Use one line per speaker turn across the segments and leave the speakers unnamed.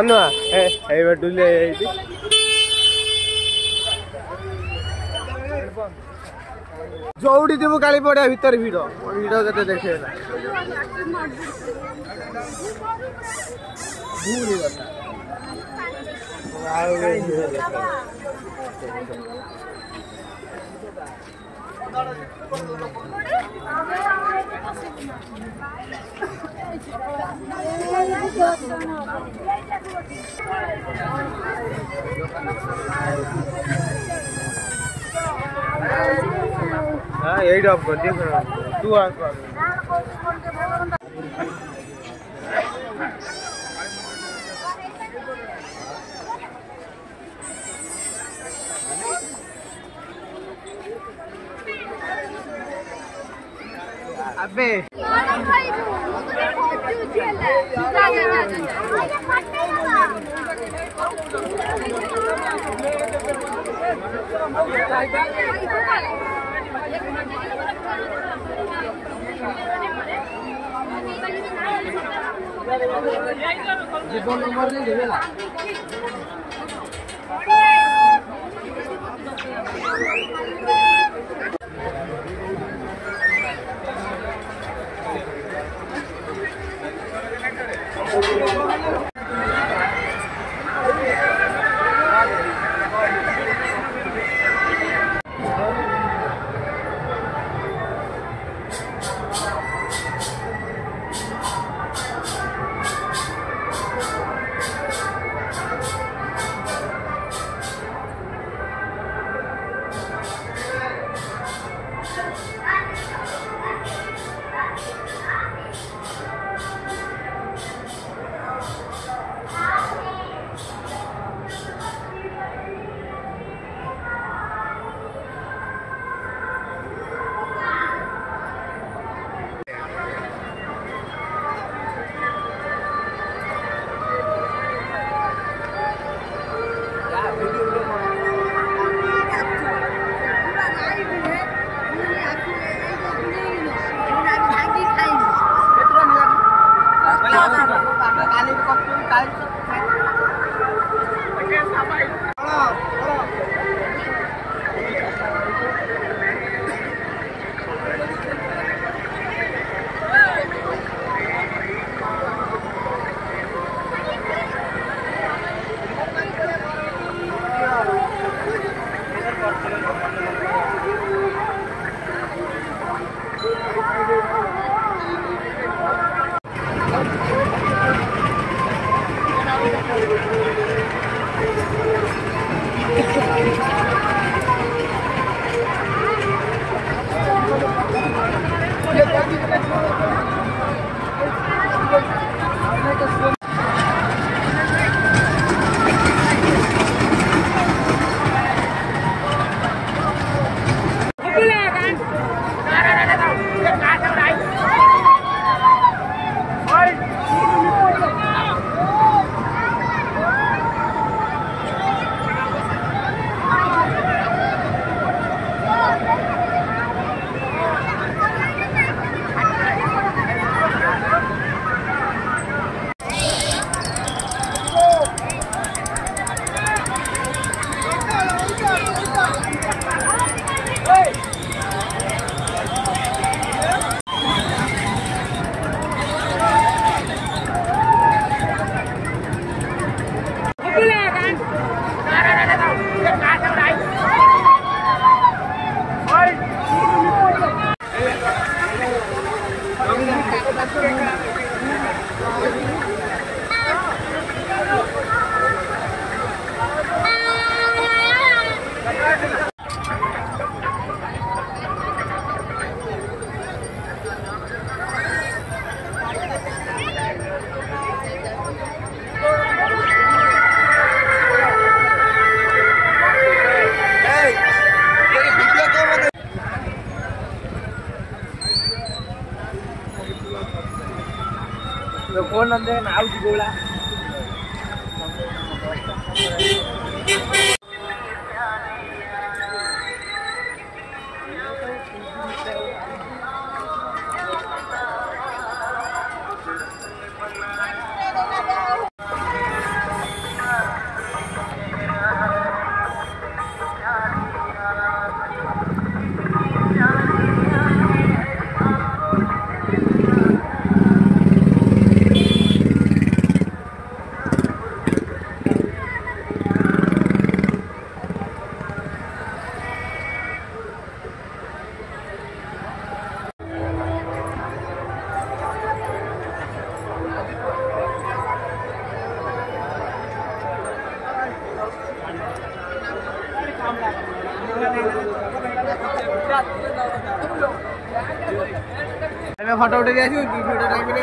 అన్నా అవి వడ్డులే అయితే ଯୋଉଠି ଯିବୁ କାଳି ପଡ଼ିଆ ଭିତରେ ଭିଡ଼ ଭିଡ଼ କେତେ ଦେଖେଇଲା ଆଉ eight of twenty two of पे
जीवन नंबर नहीं देवे
ಫೋನ್ ಅಂದ್ರೆ ನಾವು ಸಿಗೋಲ್ಲ ফটো উঠে গেছি দুশো টাকা করে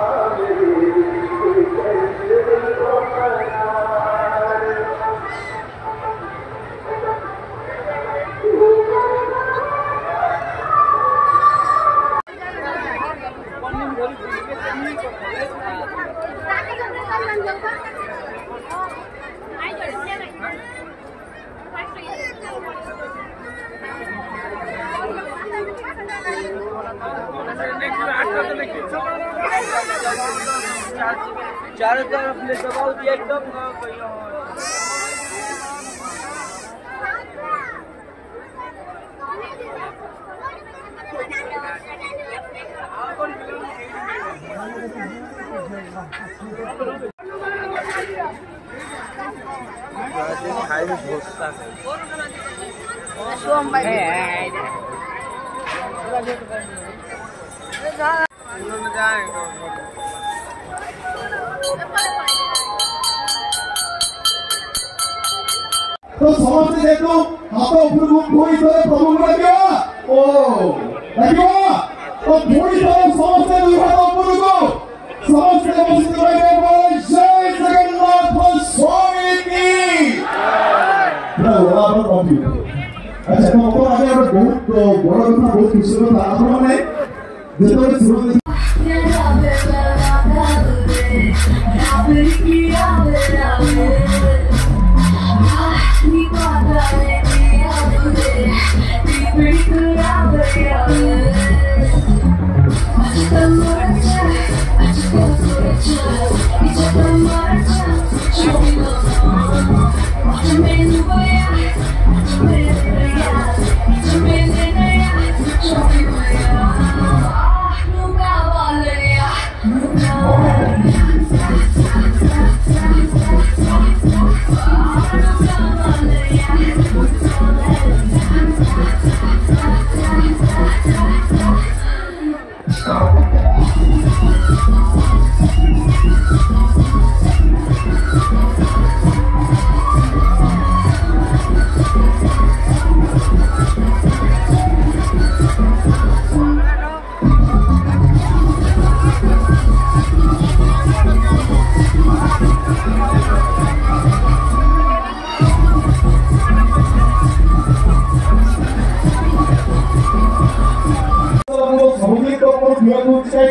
चारों
तरफ ले दबाव दिया एकदम खाई में घोसता है
તો સમસ્ત જેટલું હાથો ઉપરનું કોઈ તો પ્રભુ લખ્યો ઓ લખ્યો તો થોડી તો સમસ્ત વિભાગ ઉપરનું સમસ્ત સમસ્ત વિભાગ બોલે જય જગન્નાથ સ્વામી કી બરાબર આપણે કોપી আচ্ছা তো আমরা আগে আমরা বহুত বড় কথা বহুত কিছু কথা আমরা মানে যেতবে শুরু Yeah,
yeah, yeah, yeah, yeah, yeah, yeah, yeah, yeah, yeah, yeah,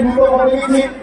Thank you.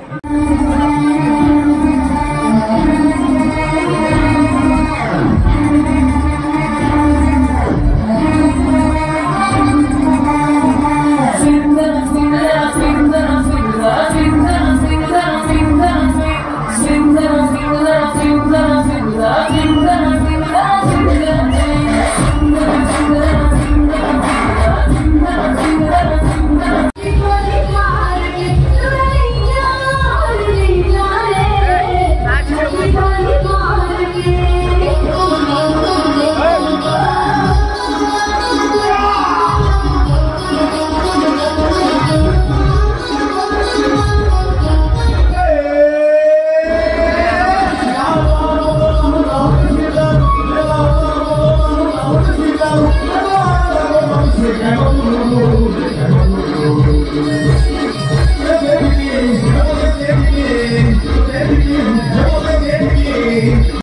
Thank you.